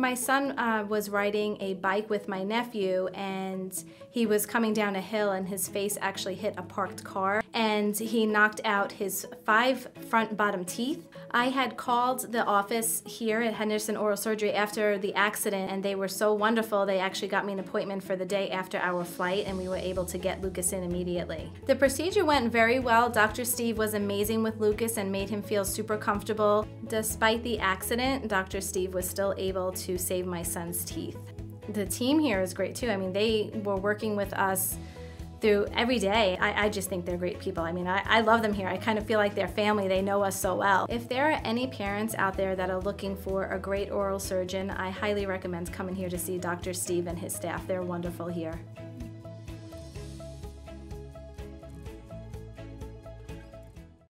My son uh, was riding a bike with my nephew and he was coming down a hill and his face actually hit a parked car and he knocked out his five front bottom teeth. I had called the office here at Henderson Oral Surgery after the accident and they were so wonderful they actually got me an appointment for the day after our flight and we were able to get Lucas in immediately. The procedure went very well. Dr. Steve was amazing with Lucas and made him feel super comfortable. Despite the accident, Dr. Steve was still able to save my son's teeth. The team here is great too. I mean, they were working with us through every day. I, I, just think they're great people. I mean, I, I love them here. I kind of feel like they're family. They know us so well. If there are any parents out there that are looking for a great oral surgeon, I highly recommend coming here to see Dr. Steve and his staff. They're wonderful here.